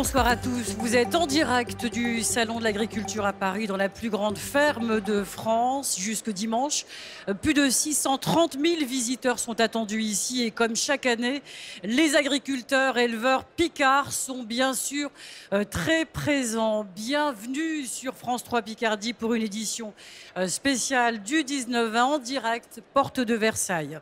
Bonsoir à tous. Vous êtes en direct du Salon de l'Agriculture à Paris, dans la plus grande ferme de France, jusque dimanche. Plus de 630 000 visiteurs sont attendus ici et comme chaque année, les agriculteurs, éleveurs picards sont bien sûr euh, très présents. Bienvenue sur France 3 Picardie pour une édition euh, spéciale du 19 en direct, porte de Versailles.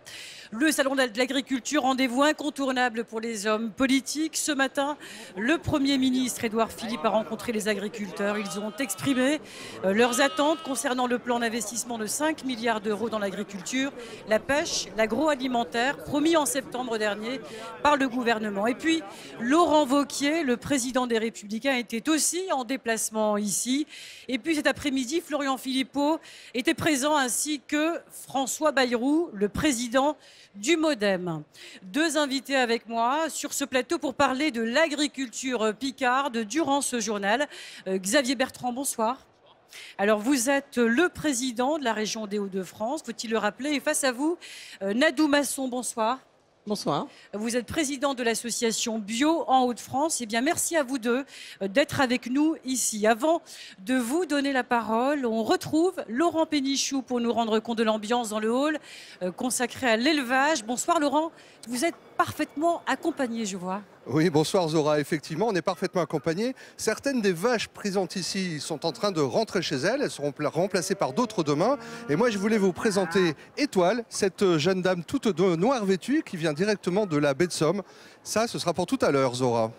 Le Salon de l'Agriculture, rendez-vous incontournable pour les hommes politiques. Ce matin, le Premier ministre Édouard Philippe a rencontré les agriculteurs. Ils ont exprimé euh, leurs attentes concernant le plan d'investissement de 5 milliards d'euros dans l'agriculture, la pêche, l'agroalimentaire, promis en septembre dernier par le gouvernement. Et puis, Laurent Vauquier, le président des Républicains, était aussi en déplacement ici. Et puis cet après-midi, Florian Philippot était présent ainsi que François Bayrou, le président du Modem. Deux invités avec moi sur ce plateau pour parler de l'agriculture picarde durant ce journal. Euh, Xavier Bertrand, bonsoir. Alors, vous êtes le président de la région des Hauts-de-France, faut-il le rappeler, et face à vous, euh, Nadou Masson, bonsoir. Bonsoir. Vous êtes président de l'association Bio en Haute-France. Eh bien, merci à vous deux euh, d'être avec nous ici. Avant de vous donner la parole, on retrouve Laurent Pénichou pour nous rendre compte de l'ambiance dans le hall euh, consacré à l'élevage. Bonsoir Laurent. Vous êtes parfaitement accompagné, je vois. Oui, bonsoir Zora. Effectivement, on est parfaitement accompagné. Certaines des vaches présentes ici sont en train de rentrer chez elles. Elles seront remplacées par d'autres demain. Et moi, je voulais vous présenter Étoile, cette jeune dame toute de noir vêtue qui vient directement de la baie de Somme. Ça, ce sera pour tout à l'heure, Zora.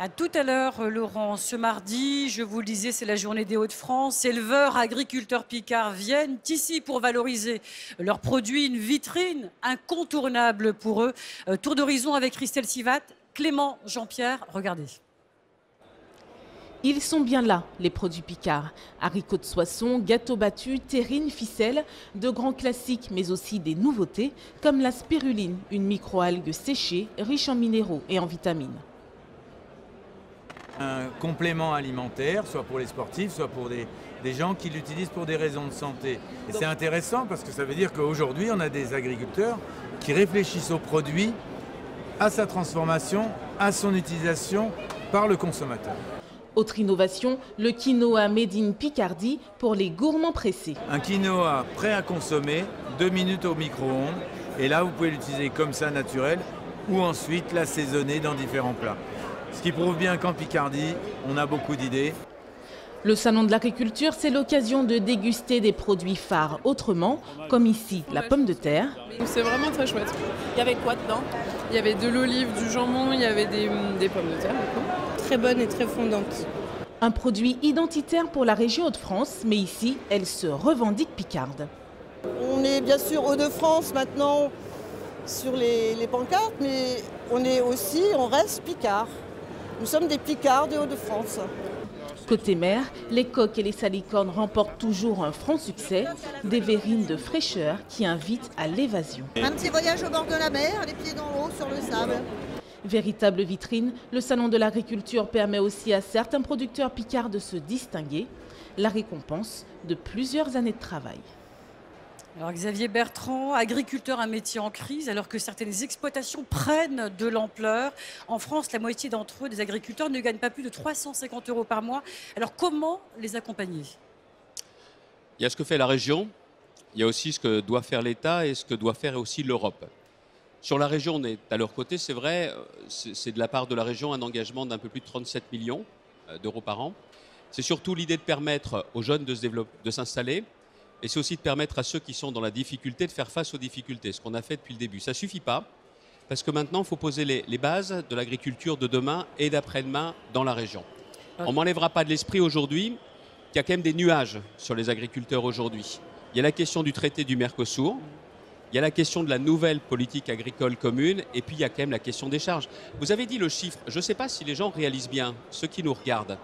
À tout à l'heure, Laurent. Ce mardi, je vous le disais, c'est la journée des Hauts-de-France. Éleveurs, agriculteurs picards viennent ici pour valoriser leurs produits, une vitrine incontournable pour eux. Euh, tour d'horizon avec Christelle Sivat, Clément Jean-Pierre. Regardez. Ils sont bien là, les produits picards. Haricots de soisson, gâteaux battus, terrines, ficelles, de grands classiques mais aussi des nouveautés comme la spiruline, une microalgue séchée, riche en minéraux et en vitamines un complément alimentaire, soit pour les sportifs, soit pour des, gens qui l'utilisent pour des raisons de santé. Et c'est intéressant parce que ça veut dire qu'aujourd'hui, on a des agriculteurs qui réfléchissent au produit, à sa transformation, à son utilisation par le consommateur. Autre innovation, le quinoa made in Picardie pour les gourmands pressés. Un quinoa prêt à consommer, deux minutes au micro-ondes. Et là, vous pouvez l'utiliser comme ça, naturel, ou ensuite l'assaisonner dans différents plats. Ce qui prouve bien qu'en Picardie, on a beaucoup d'idées. Le salon de l'agriculture, c'est l'occasion de déguster des produits phares autrement, comme ici la pomme de terre. C'est vraiment très chouette. Il y avait quoi dedans? Il y avait de l'olive, du jambon, il y avait des, pommes de terre. Très bonne et très fondante. Un produit identitaire pour la région Hauts-de-France, mais ici, elle se revendique picarde. On est bien sûr Hauts-de-France maintenant sur les, les pancartes, mais on est aussi, on reste picard. Nous sommes des Picards des Hauts-de-France. Côté mer, les coques et les salicornes remportent toujours un franc succès, des verrines de fraîcheur qui invitent à l'évasion. Un petit voyage au bord de la mer, les pieds dans l'eau, sur le sable. Véritable vitrine, le Salon de l'agriculture permet aussi à certains producteurs picards de se distinguer, la récompense de plusieurs années de travail. Alors Xavier Bertrand, agriculteur, un métier en crise, alors que certaines exploitations prennent de l'ampleur. En France, la moitié d'entre eux, des agriculteurs, ne gagnent pas plus de 350 euros par mois. Alors comment les accompagner? Il y a ce que fait la région, il y a aussi ce que doit faire l'État et ce que doit faire aussi l'Europe. Sur la région, on est à leur côté, c'est vrai, c'est de la part de la région un engagement d'un peu plus de 37 millions euh, d'euros par an. C'est surtout l'idée de permettre aux jeunes de s'installer, et c'est aussi de permettre à ceux qui sont dans la difficulté de faire face aux difficultés, ce qu'on a fait depuis le début. Ça ne suffit pas, parce que maintenant, il faut poser les, bases de l'agriculture de demain et d'après-demain dans la région. On ne m'enlèvera pas de l'esprit aujourd'hui qu'il y a quand même des nuages sur les agriculteurs aujourd'hui. Il y a la question du traité du Mercosur, il y a la question de la nouvelle politique agricole commune, et puis il y a quand même la question des charges. Vous avez dit le chiffre, je ne sais pas si les gens réalisent bien, ceux qui nous regardent,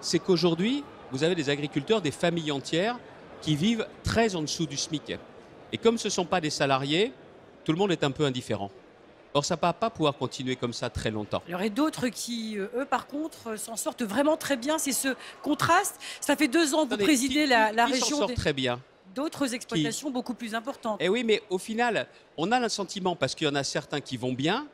c'est qu'aujourd'hui, vous avez des agriculteurs, des familles entières qui vivent très en dessous du SMIC. Et comme ce ne sont pas des salariés, tout le monde est un peu indifférent. Or, ça ne va pas pouvoir continuer comme ça très longtemps. Il y aurait d'autres qui, euh, eux, par contre, euh, s'en sortent vraiment très bien. C'est ce contraste. Ça fait deux ans que vous présidez la, la région. Sort très bien? D'autres exploitations beaucoup plus importantes. Eh oui, mais au final, on a le sentiment, parce qu'il y en a certains qui vont bien,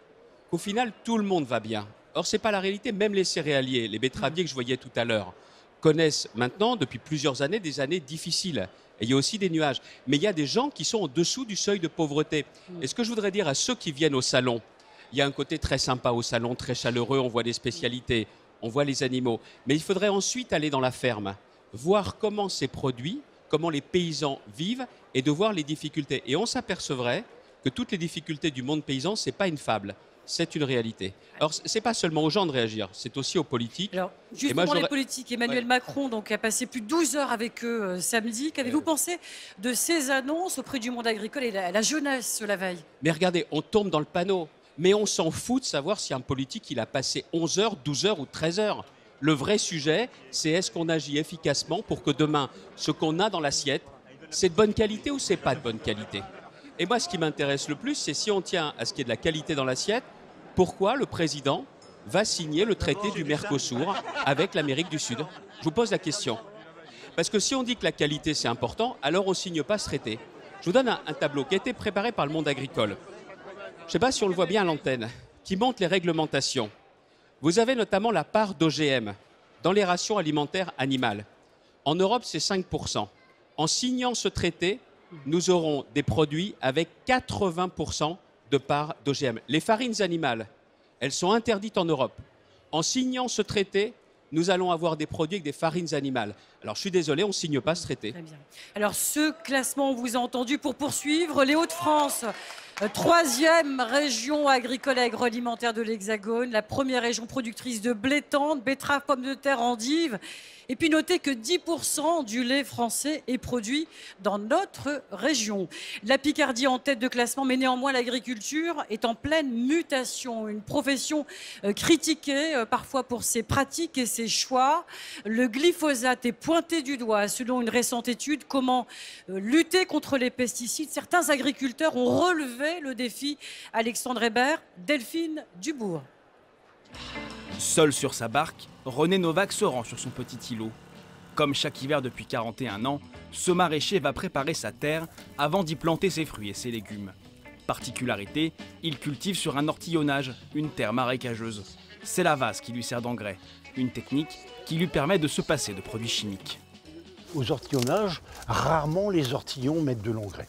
qu'au final, tout le monde va bien. Or, ce n'est pas la réalité. Même les céréaliers, les betteraviers que je voyais tout à l'heure, connaissent maintenant, depuis plusieurs années, des années difficiles. Et il y a aussi des nuages. Mais il y a des gens qui sont en dessous du seuil de pauvreté. Et ce que je voudrais dire à ceux qui viennent au salon, il y a un côté très sympa au salon, très chaleureux, on voit des spécialités, on voit les animaux. Mais il faudrait ensuite aller dans la ferme, voir comment c'est produit, comment les paysans vivent et de voir les difficultés. Et on s'apercevrait que toutes les difficultés du monde paysan, ce n'est pas une fable c'est une réalité. Alors, ce n'est pas seulement aux gens de réagir, c'est aussi aux politiques. Alors, justement, les politiques, Emmanuel Macron donc, a passé plus de 12 heures avec eux euh, samedi. Qu'avez-vous pensé de ces annonces auprès du monde agricole et la, la jeunesse la veille? Mais regardez, on tombe dans le panneau. Mais on s'en fout de savoir si un politique il a passé 11 heures, 12 heures ou 13 heures. Le vrai sujet, c'est est-ce qu'on agit efficacement pour que demain, ce qu'on a dans l'assiette, c'est de bonne qualité ou c'est pas de bonne qualité? Et moi, ce qui m'intéresse le plus, c'est si on tient à ce qui est de la qualité dans l'assiette, pourquoi le président va signer le traité du Mercosur avec l'Amérique du Sud? Je vous pose la question. Parce que si on dit que la qualité c'est important, alors on ne signe pas ce traité. Je vous donne un, tableau qui a été préparé par le monde agricole. Je ne sais pas si on le voit bien à l'antenne, qui montre les réglementations. Vous avez notamment la part d'OGM dans les rations alimentaires animales. En Europe, c'est 5%. En signant ce traité, nous aurons des produits avec 80% de part d'OGM. Les farines animales, elles sont interdites en Europe. En signant ce traité, nous allons avoir des produits avec des farines animales. Alors je suis désolé, on ne signe pas ce traité. Alors ce classement, on vous a entendu pour poursuivre. Les Hauts-de-France, troisième région agricole et agroalimentaire de l'Hexagone, la première région productrice de blé tendre, betteraves, pommes de terre, endives. Et puis notez que 10% du lait français est produit dans notre région. La Picardie en tête de classement, mais néanmoins l'agriculture est en pleine mutation. Une profession euh, critiquée euh, parfois pour ses pratiques et ses choix. Le glyphosate est pointé du doigt selon une récente étude. Comment euh, lutter contre les pesticides Certains agriculteurs ont relevé le défi. Alexandre Hébert, Delphine Dubourg. Seul sur sa barque, René Novak se rend sur son petit îlot. Comme chaque hiver depuis 41 ans, ce maraîcher va préparer sa terre avant d'y planter ses fruits et ses légumes. Particularité, il cultive sur un ortillonnage, une terre marécageuse. C'est la vase qui lui sert d'engrais, une technique qui lui permet de se passer de produits chimiques. Aux ortillonnages, rarement les ortillons mettent de l'engrais.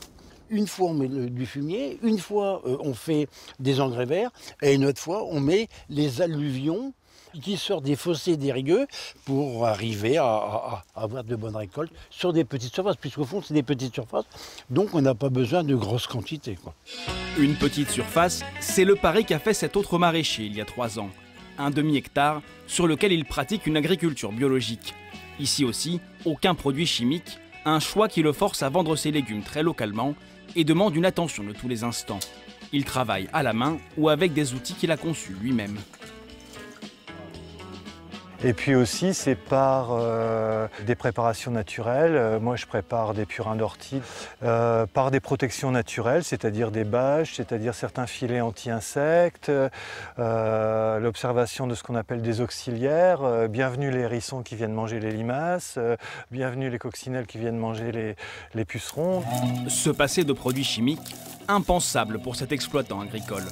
Une fois on met du fumier, une fois euh, on fait des engrais verts, et une autre fois on met les alluvions qui sortent des fossés des rigueux pour arriver à, avoir de bonnes récoltes sur des petites surfaces, puisqu'au fond c'est des petites surfaces, donc on n'a pas besoin de grosses quantités. Une petite surface, c'est le pari qu'a fait cet autre maraîcher il y a trois ans. Un demi-hectare sur lequel il pratique une agriculture biologique. Ici aussi, aucun produit chimique, un choix qui le force à vendre ses légumes très localement et demande une attention de tous les instants. Il travaille à la main ou avec des outils qu'il a conçus lui-même. Et puis aussi, c'est par euh, des préparations naturelles. Euh, moi, je prépare des purins d'ortie euh, par des protections naturelles, c'est-à-dire des bâches, c'est-à-dire certains filets anti-insectes, l'observation de ce qu'on appelle des auxiliaires. bienvenue les hérissons qui viennent manger les limaces, bienvenue les coccinelles qui viennent manger les, les pucerons. Se passer de produits chimiques, impensable pour cet exploitant agricole.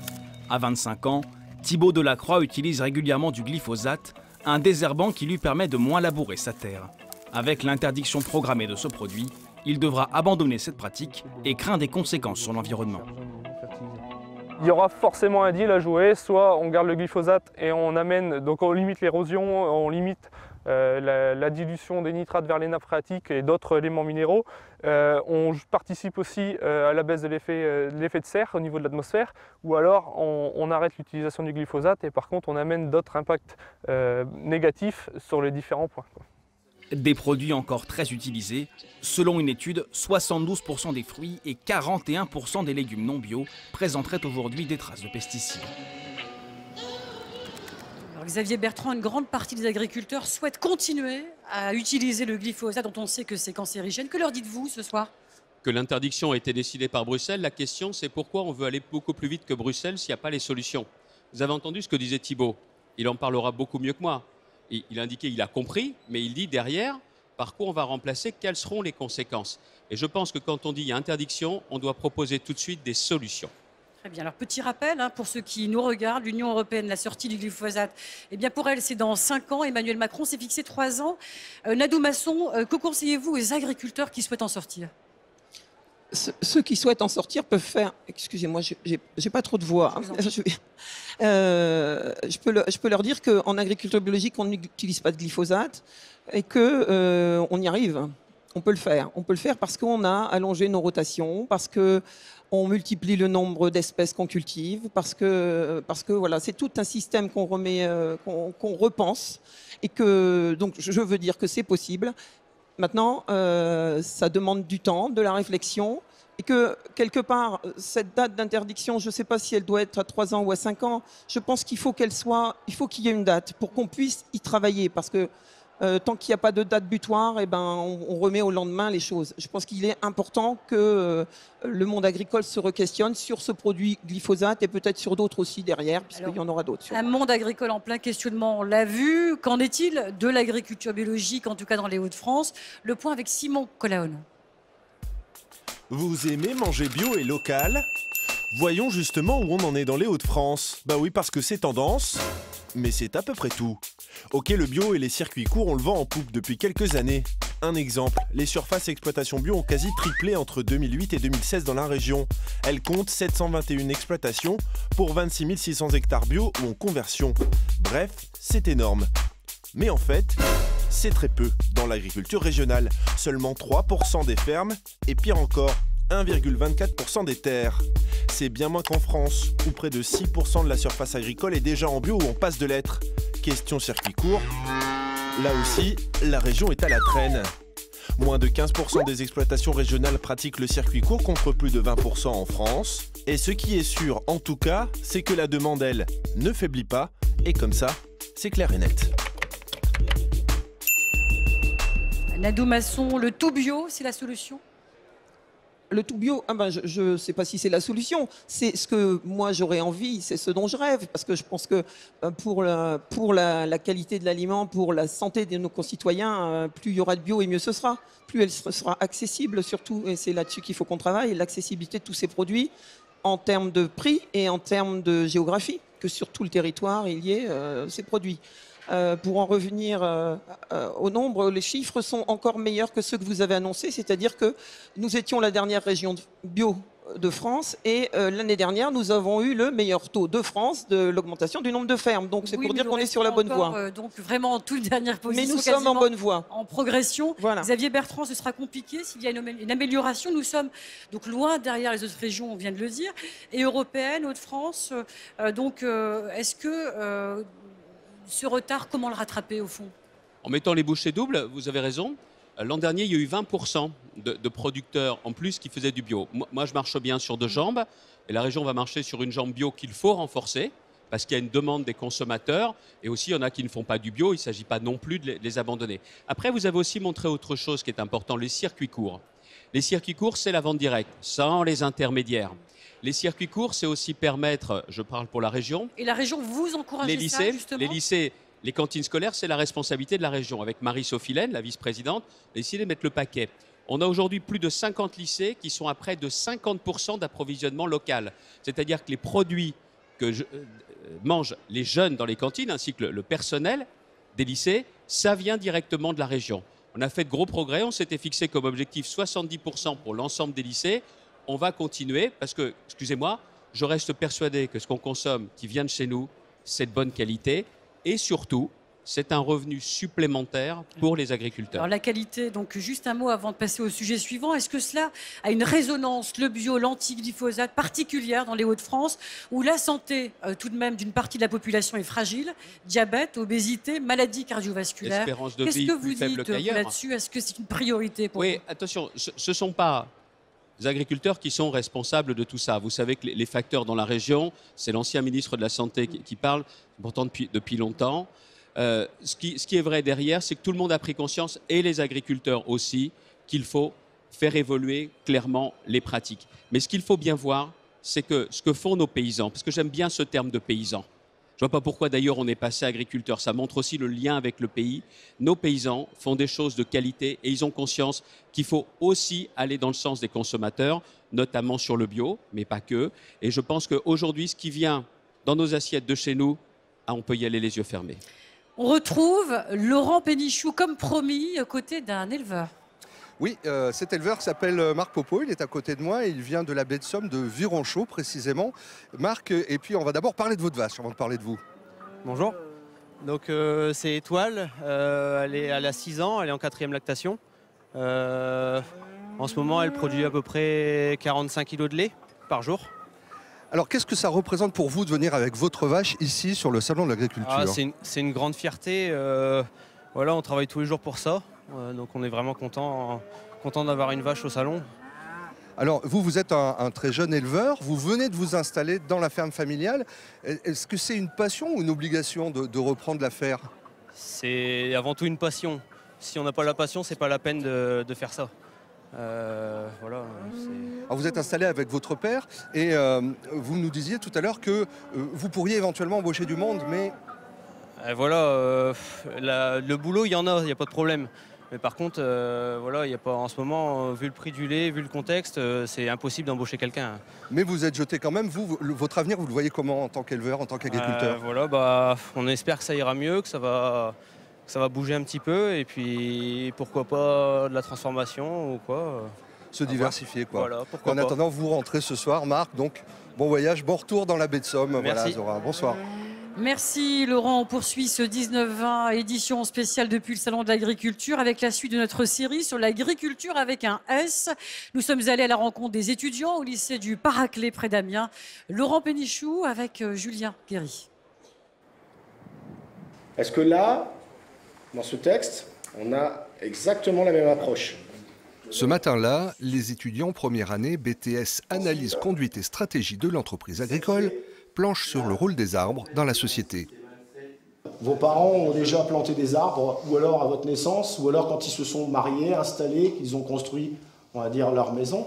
À 25 ans, Thibaut Delacroix utilise régulièrement du glyphosate un désherbant qui lui permet de moins labourer sa terre. Avec l'interdiction programmée de ce produit, il devra abandonner cette pratique et craint des conséquences sur l'environnement. Il y aura forcément un deal à jouer, soit on garde le glyphosate et on amène, donc on limite l'érosion, on limite euh, la, dilution des nitrates vers les nappes phréatiques et d'autres éléments minéraux. Euh, on participe aussi euh, à la baisse de l'effet de serre au niveau de l'atmosphère, ou alors on, arrête l'utilisation du glyphosate et par contre on amène d'autres impacts négatifs sur les différents points. Des produits encore très utilisés. Selon une étude, 72% des fruits et 41% des légumes non bio présenteraient aujourd'hui des traces de pesticides. Xavier Bertrand, une grande partie des agriculteurs souhaitent continuer à utiliser le glyphosate dont on sait que c'est cancérigène. Que leur dites-vous ce soir? Que l'interdiction a été décidée par Bruxelles. La question, c'est pourquoi on veut aller beaucoup plus vite que Bruxelles s'il n'y a pas les solutions. Vous avez entendu ce que disait Thibault. Il en parlera beaucoup mieux que moi. Il, a indiqué il a compris, mais il dit derrière, par quoi on va remplacer, quelles seront les conséquences? Et je pense que quand on dit il y a interdiction, on doit proposer tout de suite des solutions. Très bien. Alors, petit rappel hein, pour ceux qui nous regardent, l'Union européenne, la sortie du glyphosate, eh bien, pour elle, c'est dans 5 ans. Emmanuel Macron s'est fixé 3 ans. Euh, Nadou Masson, euh, que conseillez-vous aux agriculteurs qui souhaitent en sortir? Ce- Ceux qui souhaitent en sortir peuvent faire. Excusez-moi, j'ai- j'ai j'ai pas trop de voix. hein. Je, Euh, je peux, le- je peux leur dire qu'en agriculture biologique, on n'utilise pas de glyphosate et que euh, on y arrive. On peut le faire. On peut le faire parce qu'on a allongé nos rotations, parce que on multiplie le nombre d'espèces qu'on cultive, parce que, parce que voilà, c'est tout un système qu'on remet, euh, qu'on repense, et que donc je veux dire que c'est possible. Maintenant, euh, ça demande du temps, de la réflexion, et que quelque part, cette date d'interdiction, je ne sais pas si elle doit être à 3 ans ou à 5 ans, je pense qu'il faut qu'elle soit, il faut qu'il y ait une date pour qu'on puisse y travailler, parce que euh, tant qu'il n'y a pas de date butoir, eh ben, on, on remet au lendemain les choses. Je pense qu'il est important que euh, le monde agricole se re-questionne sur ce produit glyphosate et peut-être sur d'autres aussi derrière, puisqu'il y en aura d'autres. Un monde agricole en plein questionnement, on l'a vu. Qu'en est-il de l'agriculture biologique, en tout cas dans les Hauts-de-France? Le point avec Simon Colaon. Vous aimez manger bio et local? Voyons justement où on en est dans les Hauts-de-France. Bah oui, parce que c'est tendance, mais c'est à peu près tout. Ok, le bio et les circuits courts, on le vend en poupe depuis quelques années. Un exemple, les surfaces exploitation bio ont quasi triplé entre 2008 et 2016 dans la région. Elles comptent 721 exploitations pour 26 600 hectares bio ou en conversion. Bref, c'est énorme. Mais en fait, c'est très peu dans l'agriculture régionale. Seulement 3% des fermes et pire encore, 1,24% des terres. C'est bien moins qu'en France, où près de 6% de la surface agricole est déjà en bio ou en passe de l'être. Question circuit court. Là aussi, la région est à la traîne. Moins de 15% des exploitations régionales pratiquent le circuit court contre plus de 20% en France. Et ce qui est sûr, en tout cas, c'est que la demande, elle, ne faiblit pas. Et comme ça, c'est clair et net. Nadou Masson, le tout bio, c'est la solution? Le tout bio, ah ben, je ne sais pas si c'est la solution. C'est ce que moi j'aurais envie, c'est ce dont je rêve, parce que je pense que euh, pour la, pour la, la qualité de l'aliment, pour la santé de nos concitoyens, euh, plus il y aura de bio et mieux ce sera. Plus elle sera accessible, surtout, et c'est là-dessus qu'il faut qu'on travaille, l'accessibilité de tous ces produits en termes de prix et en termes de géographie, que sur tout le territoire il y ait euh, ces produits. Euh, pour en revenir euh, au nombre, les chiffres sont encore meilleurs que ceux que vous avez annoncés, c'est-à-dire que nous étions la dernière région bio de France et euh, l'année dernière nous avons eu le meilleur taux de France de l'augmentation du nombre de fermes. Donc c'est Oui, pour dire qu'on est sur la bonne encore, voie. euh, donc vraiment en toute dernière position. Mais nous sommes en bonne voie. En progression. Voilà. Xavier Bertrand, ce sera compliqué s'il y a une, amé- une amélioration. Nous sommes donc loin derrière les autres régions, on vient de le dire, et européennes, Hauts-de-France. euh, donc euh, est-ce que euh, ce retard, comment le rattraper au fond? En mettant les bouchées doubles, vous avez raison. L'an dernier, il y a eu 20% de, de producteurs en plus qui faisaient du bio. Moi, je marche bien sur deux jambes, et la région va marcher sur une jambe bio qu'il faut renforcer, parce qu'il y a une demande des consommateurs, et aussi il y en a qui ne font pas du bio, il ne s'agit pas non plus de les, les abandonner. Après, vous avez aussi montré autre chose qui est important, les circuits courts. Les circuits courts, c'est la vente directe, sans les intermédiaires. Les circuits courts, c'est aussi permettre, je parle pour la région, Et la région vous encourage les ça, lycées, justement les lycées, les cantines scolaires, c'est la responsabilité de la région. Avec Marie-Sophie Laine, la vice-présidente, a décidé de mettre le paquet. On a aujourd'hui plus de 50 lycées qui sont à près de 50% d'approvisionnement local. C'est-à-dire que les produits que euh, mangent les jeunes dans les cantines, ainsi que le, le personnel des lycées, ça vient directement de la région. On a fait de gros progrès, on s'était fixé comme objectif 70% pour l'ensemble des lycées. On va continuer parce que, excusez-moi, je reste persuadé que ce qu'on consomme qui vient de chez nous, c'est de bonne qualité et surtout, c'est un revenu supplémentaire pour les agriculteurs. Alors la qualité, donc juste un mot avant de passer au sujet suivant. Est-ce que cela a une résonance, le bio, l'antiglyphosate particulière dans les Hauts-de-France, où la santé euh, tout de même d'une partie de la population est fragile, diabète, obésité, maladies cardiovasculaires. Espérance de Qu'est-ce que vous dites là-dessus? Est-ce que c'est une priorité pour Oui, vous? attention, ce ne sont pas les agriculteurs qui sont responsables de tout ça. Vous savez que les, facteurs dans la région, c'est l'ancien ministre de la Santé qui, qui parle, pourtant depuis, depuis longtemps. Euh, ce, qui, est vrai derrière, c'est que tout le monde a pris conscience, et les agriculteurs aussi, qu'il faut faire évoluer clairement les pratiques. Mais ce qu'il faut bien voir, c'est que ce que font nos paysans, parce que j'aime bien ce terme de paysan, Je ne vois pas pourquoi d'ailleurs on est passé agriculteur. Ça montre aussi le lien avec le pays. Nos paysans font des choses de qualité et ils ont conscience qu'il faut aussi aller dans le sens des consommateurs, notamment sur le bio, mais pas que. Et je pense qu'aujourd'hui, ce qui vient dans nos assiettes de chez nous, ah, on peut y aller les yeux fermés. On retrouve Laurent Pénichou, comme promis, aux côtés d'un éleveur. Oui, euh, cet éleveur s'appelle euh, Marc Popo, il est à côté de moi, il vient de la baie de Somme, de Vironchot précisément. Marc, et puis on va d'abord parler de votre vache avant de parler de vous. Bonjour. Donc euh, c'est Étoile, elle, est, elle a 6 ans, elle est en quatrième lactation. en ce moment, elle produit à peu près 45 kg de lait par jour. Alors qu'est-ce que ça représente pour vous de venir avec votre vache ici sur le salon de l'agriculture ah, C'est une, grande fierté. voilà, on travaille tous les jours pour ça. donc on est vraiment content, content d'avoir une vache au salon. Alors, vous, vous êtes un, très jeune éleveur, vous venez de vous installer dans la ferme familiale. Est-ce que c'est une passion ou une obligation de, reprendre la ferme C'est avant tout une passion. Si on n'a pas la passion, c'est pas la peine de, faire ça. Euh, voilà, vous êtes installé avec votre père et euh, vous nous disiez tout à l'heure que euh, vous pourriez éventuellement embaucher du monde, mais... voilà, le boulot, il y en a, il n'y a pas de problème. Mais par contre, voilà, il y a pas en ce moment, vu le prix du lait, vu le contexte, c'est impossible d'embaucher quelqu'un. Mais vous êtes jeté quand même. Vous, votre avenir, vous le voyez comment en tant qu'éleveur, en tant qu'agriculteur? Voilà, bah, on espère que ça ira mieux, que ça va, ça va bouger un petit peu, et puis pourquoi pas de la transformation ou quoi. Se diversifier, quoi. en attendant, vous rentrez ce soir, Marc. Donc, bon voyage, bon retour dans la baie de Somme. Merci. Voilà, Bonsoir. Merci Laurent. On poursuit ce 19-20 édition spéciale depuis le Salon de l'Agriculture avec la suite de notre série sur l'agriculture avec un S. Nous sommes allés à la rencontre des étudiants au lycée du Paraclet près d'Amiens. Laurent Pénichou avec euh, Julien Guéry. Est-ce que là, dans ce texte, on a exactement la même approche ce matin-là, les étudiants première année BTS Analyse, Conduite et Stratégie de l'entreprise agricole planche sur le rôle des arbres dans la société. Vos parents ont déjà planté des arbres, ou alors à votre naissance, ou alors quand ils se sont mariés, installés, qu'ils ont construit, on va dire, leur maison.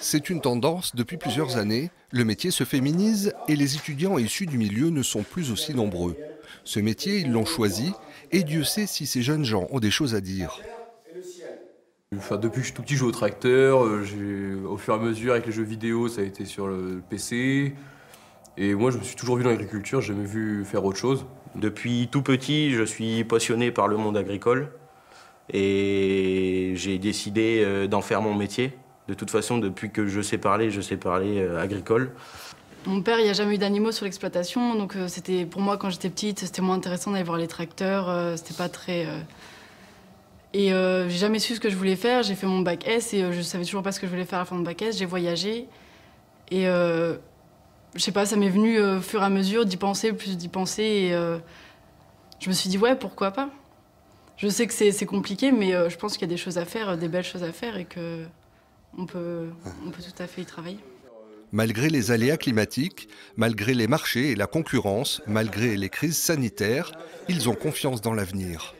C'est une tendance depuis plusieurs années. Le métier se féminise et les étudiants issus du milieu ne sont plus aussi nombreux. Ce métier, ils l'ont choisi et Dieu sait si ces jeunes gens ont des choses à dire. Enfin, depuis que je suis tout petit, je joue au tracteur. Euh, au fur et à mesure, avec les jeux vidéo, ça a été sur le PC. Et moi, je me suis toujours vu dans l'agriculture, j'ai jamais vu faire autre chose. Depuis tout petit, je suis passionné par le monde agricole et j'ai décidé euh, d'en faire mon métier. De toute façon, depuis que je sais parler, je sais parler euh, agricole. Mon père, il n'y a jamais eu d'animaux sur l'exploitation, donc euh, c'était pour moi quand j'étais petite, c'était moins intéressant d'aller voir les tracteurs, c'était pas très. Et j'ai jamais su ce que je voulais faire. J'ai fait mon bac S et je savais toujours pas ce que je voulais faire à la fin de bac S. J'ai voyagé et je sais pas, ça m'est venu euh, au fur et à mesure d'y penser, plus d'y penser. Et euh, je me suis dit, ouais, pourquoi pas Je sais que c'est compliqué, mais euh, je pense qu'il y a des choses à faire, des belles choses à faire et qu'on peut, on peut tout à fait y travailler. Malgré les aléas climatiques, malgré les marchés et la concurrence, malgré les crises sanitaires, ils ont confiance dans l'avenir.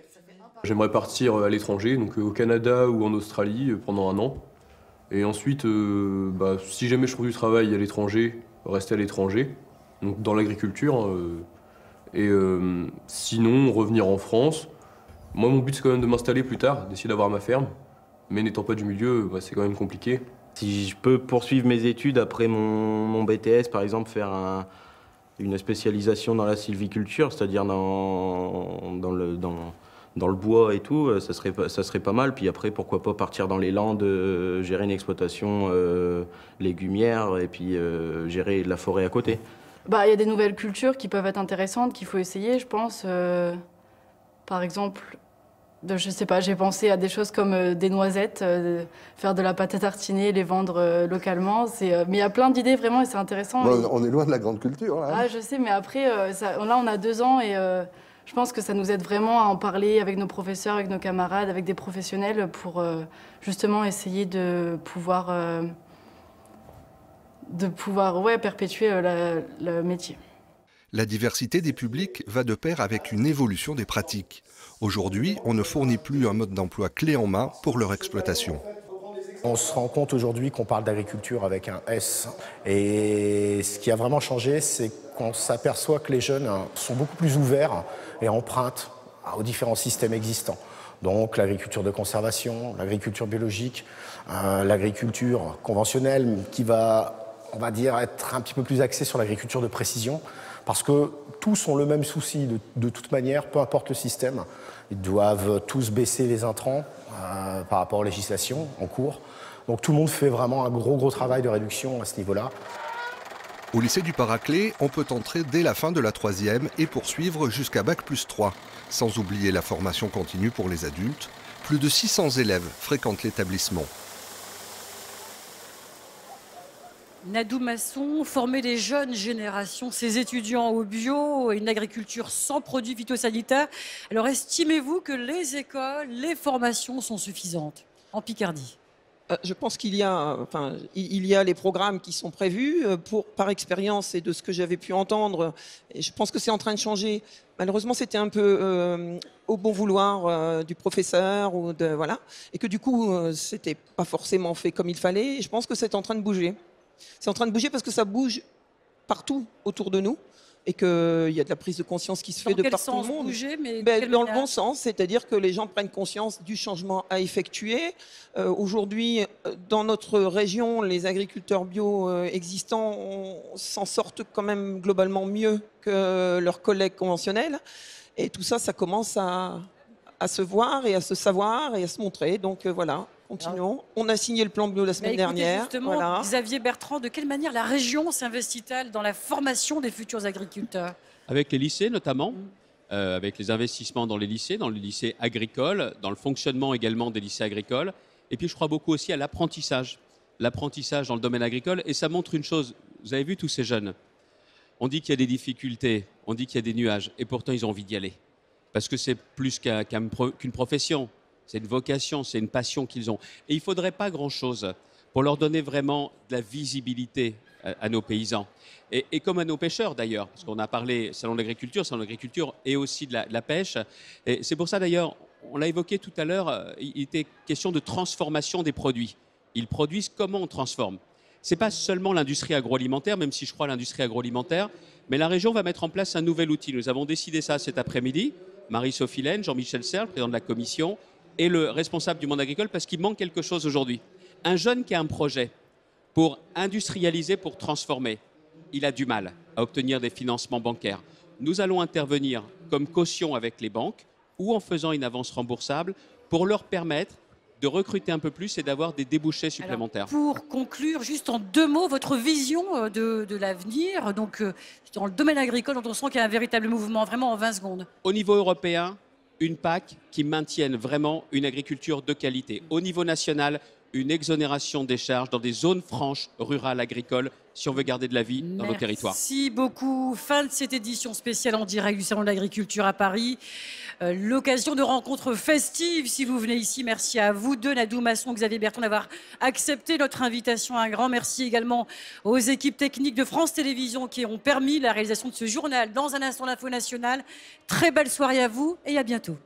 J'aimerais partir à l'étranger, donc au Canada ou en Australie pendant un an. Et ensuite, bah, si jamais je trouve du travail à l'étranger, rester à l'étranger, donc dans l'agriculture. Euh, et euh, sinon, revenir en France. Moi, mon but, c'est quand même de m'installer plus tard, d'essayer d'avoir ma ferme. Mais n'étant pas du milieu, bah, c'est quand même compliqué. Si je peux poursuivre mes études après mon, BTS, par exemple, faire une spécialisation dans la sylviculture, c'est-à-dire dans, dans, le, dans, dans le bois et tout, euh, ça serait, ça serait pas mal. Puis après, pourquoi pas partir dans les Landes, euh, gérer une exploitation euh, légumière et puis gérer la forêt à côté. Bah, il y a des nouvelles cultures qui peuvent être intéressantes, qu'il faut essayer, je pense. par exemple, de, je sais pas, j'ai pensé à des choses comme des noisettes, faire de la pâte à tartiner, les vendre localement. mais il y a plein d'idées vraiment et c'est intéressant. On est loin de la grande culture. Là, hein. ah, je sais, mais après, là, on a deux ans et je pense que ça nous aide vraiment à en parler avec nos professeurs, avec nos camarades, avec des professionnels pour euh, justement essayer de pouvoir, euh, de pouvoir ouais, perpétuer euh, le métier. La diversité des publics va de pair avec une évolution des pratiques. Aujourd'hui, on ne fournit plus un mode d'emploi clé en main pour leur exploitation. On se rend compte aujourd'hui qu'on parle d'agriculture avec un S. Et ce qui a vraiment changé, c'est qu'on s'aperçoit que les jeunes sont beaucoup plus ouverts et empruntent aux différents systèmes existants. Donc l'agriculture de conservation, l'agriculture biologique, euh, l'agriculture conventionnelle qui va, on va dire, être un petit peu plus axée sur l'agriculture de précision, parce que tous ont le même souci de, toute manière, peu importe le système. Ils doivent tous baisser les intrants euh, par rapport aux législations en cours. Donc tout le monde fait vraiment un gros gros travail de réduction à ce niveau-là. Au lycée du Paraclet, on peut entrer dès la fin de la troisième et poursuivre jusqu'à Bac plus 3. Sans oublier la formation continue pour les adultes, plus de 600 élèves fréquentent l'établissement. Nadou Masson, former les jeunes générations, ces étudiants au bio, une agriculture sans produits phytosanitaires. Alors estimez-vous que les écoles, les formations sont suffisantes en Picardie? Euh, je pense qu'il y a, enfin, il y a les programmes qui sont prévus euh, pour, par expérience et de ce que j'avais pu entendre. Et je pense que c'est en train de changer. Malheureusement, c'était un peu euh, au bon vouloir du professeur ou de voilà, et que du coup, c'était pas forcément fait comme il fallait. Et je pense que c'est en train de bouger. C'est en train de bouger parce que ça bouge partout autour de nous et qu'il y a de la prise de conscience qui se fait de partout au monde. Bouger, mais ben, dans le bon sens, c'est-à-dire que les gens prennent conscience du changement à effectuer. Euh, aujourd'hui, euh, dans notre région, les agriculteurs bio euh, existants s'en sortent quand même globalement mieux que leurs collègues conventionnels. Et tout ça, ça commence à, à se voir et à se savoir et à se montrer. Donc voilà, continuons. On a signé le plan bio la semaine dernière. Justement, Xavier Bertrand, de quelle manière la région s'investit-elle dans la formation des futurs agriculteurs? Avec les lycées notamment. Euh, avec les investissements dans les lycées, dans les lycées agricoles, dans le fonctionnement également des lycées agricoles. Et puis je crois beaucoup aussi à l'apprentissage. L'apprentissage dans le domaine agricole. Et ça montre une chose. Vous avez vu tous ces jeunes. On dit qu'il y a des difficultés, on dit qu'il y a des nuages. Et pourtant, ils ont envie d'y aller. Parce que c'est plus qu'une profession. C'est une vocation, c'est une passion qu'ils ont. Et il ne faudrait pas grand-chose pour leur donner vraiment de la visibilité à, nos paysans. Et, comme à nos pêcheurs d'ailleurs, parce qu'on a parlé salon de l'agriculture, salon de l'agriculture et aussi de la, pêche. Et c'est pour ça d'ailleurs, on l'a évoqué tout à l'heure, euh, il était question de transformation des produits. Ils produisent comment on transforme? Ce n'est pas seulement l'industrie agroalimentaire, même si je crois l'industrie agroalimentaire, mais la région va mettre en place un nouvel outil. Nous avons décidé ça cet après-midi. Marie-Sophie Jean-Michel Serre, président de la commission, et le responsable du monde agricole parce qu'il manque quelque chose aujourd'hui. Un jeune qui a un projet pour industrialiser, pour transformer, il a du mal à obtenir des financements bancaires. Nous allons intervenir comme caution avec les banques ou en faisant une avance remboursable pour leur permettre de recruter un peu plus et d'avoir des débouchés supplémentaires. pour conclure, juste en deux mots, votre vision euh, de, l'avenir, donc euh, dans le domaine agricole, on sent qu'il y a un véritable mouvement, vraiment en 20 secondes. Au niveau européen, une PAC qui maintienne vraiment une agriculture de qualité. Au niveau national, une exonération des charges dans des zones franches rurales agricoles si on veut garder de la vie dans nos territoires. Merci beaucoup. Fin de cette édition spéciale en direct du Salon de l'Agriculture à Paris. Euh, l'occasion de rencontres festives si vous venez ici. Merci à vous deux, Nadou Masson, Xavier Bertrand, d'avoir accepté notre invitation. Un grand merci également aux équipes techniques de France Télévisions qui ont permis la réalisation de ce journal dans un instant l'info nationale. Très belle soirée à vous et à bientôt.